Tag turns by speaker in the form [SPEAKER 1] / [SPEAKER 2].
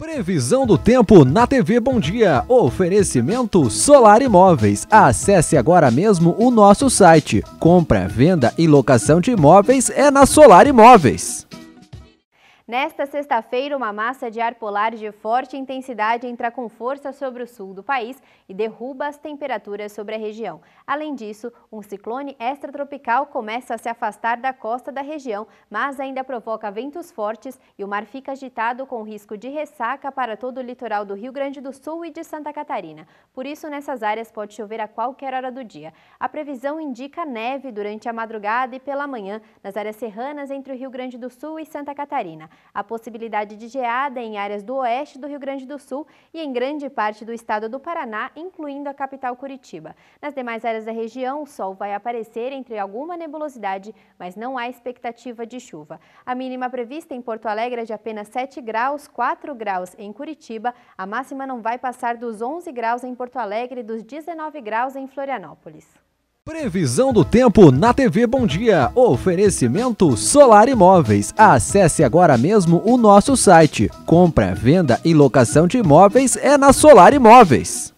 [SPEAKER 1] Previsão do tempo na TV Bom Dia. Oferecimento Solar Imóveis. Acesse agora mesmo o nosso site. Compra, venda e locação de imóveis é na Solar Imóveis.
[SPEAKER 2] Nesta sexta-feira, uma massa de ar polar de forte intensidade entra com força sobre o sul do país e derruba as temperaturas sobre a região. Além disso, um ciclone extratropical começa a se afastar da costa da região, mas ainda provoca ventos fortes e o mar fica agitado com risco de ressaca para todo o litoral do Rio Grande do Sul e de Santa Catarina. Por isso, nessas áreas pode chover a qualquer hora do dia. A previsão indica neve durante a madrugada e pela manhã nas áreas serranas entre o Rio Grande do Sul e Santa Catarina a possibilidade de geada em áreas do oeste do Rio Grande do Sul e em grande parte do estado do Paraná, incluindo a capital Curitiba. Nas demais áreas da região, o sol vai aparecer entre alguma nebulosidade, mas não há expectativa de chuva. A mínima prevista em Porto Alegre é de apenas 7 graus, 4 graus em Curitiba. A máxima não vai passar dos 11 graus em Porto Alegre e dos 19 graus em Florianópolis.
[SPEAKER 1] Previsão do tempo na TV Bom Dia. Oferecimento Solar Imóveis. Acesse agora mesmo o nosso site. Compra, venda e locação de imóveis é na Solar Imóveis.